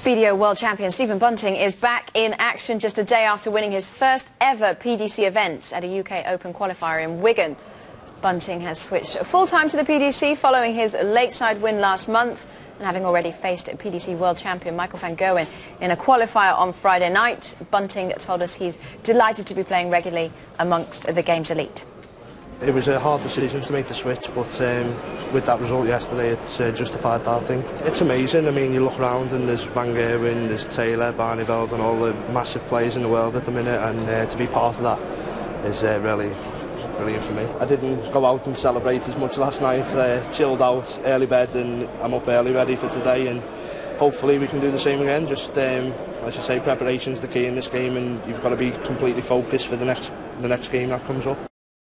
BDO World Champion Stephen Bunting is back in action just a day after winning his first ever PDC event at a UK Open qualifier in Wigan. Bunting has switched full-time to the PDC following his lakeside win last month and having already faced PDC World Champion Michael van Gerwen in a qualifier on Friday night. Bunting told us he's delighted to be playing regularly amongst the game's elite. It was a hard decision to make the switch, but um, with that result yesterday, it's uh, justified that, I think. It's amazing. I mean, you look around and there's Van Gerwen, there's Taylor, Barneveld and all the massive players in the world at the minute, and uh, to be part of that is uh, really brilliant for me. I didn't go out and celebrate as much last night, uh, chilled out, early bed, and I'm up early ready for today, and hopefully we can do the same again. Just, um, as you say, preparation's the key in this game, and you've got to be completely focused for the next, the next game that comes up.